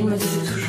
immer diese Zuschauer.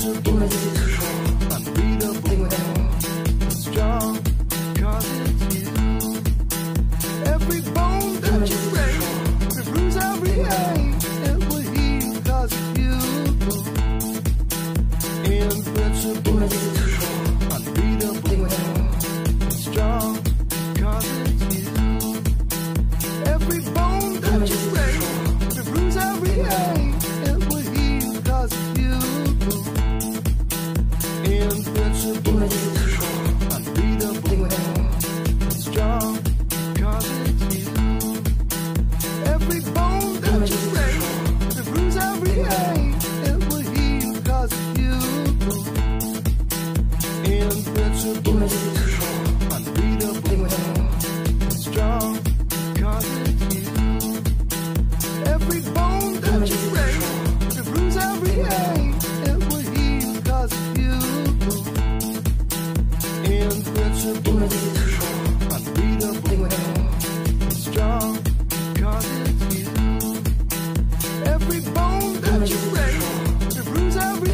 Give me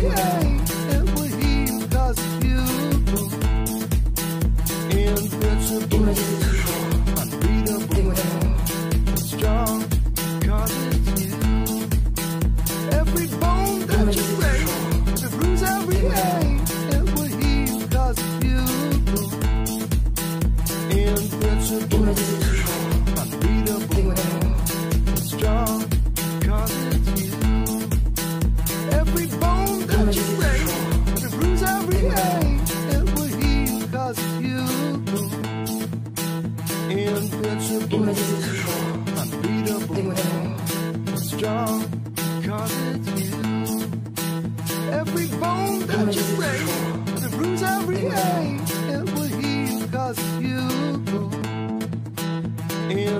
Yeah. Invincible, unbeatable, strong. toujours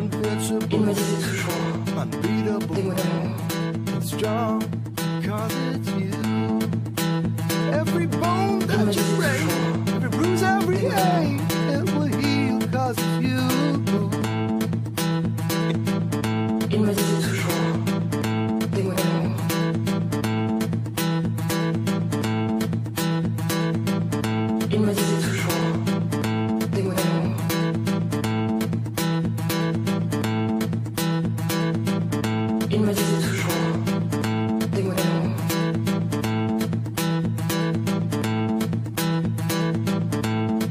des mots d'amour. Ils me disent toujours des mots d'amour. Ils me disaient toujours des mots.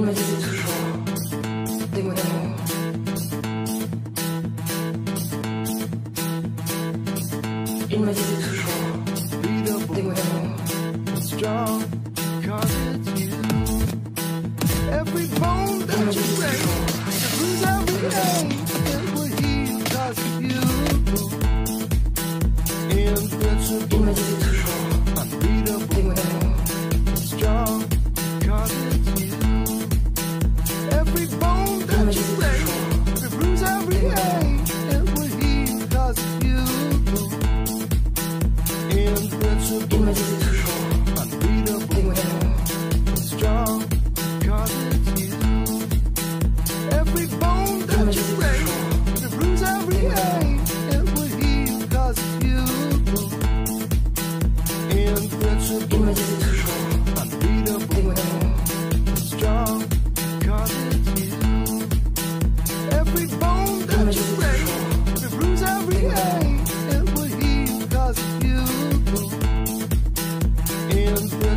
il me disait toujours des mots d'amour. Il me disait toujours des mots d'amour. Every bone that you break, lose every day, you. Invincible.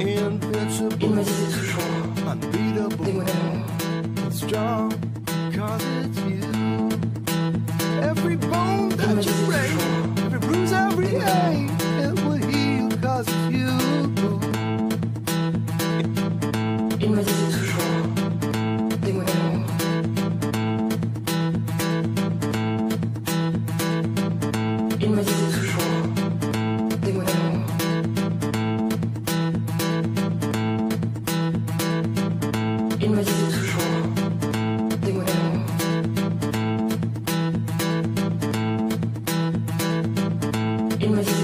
Invisible. toujours. Unbeatable. images.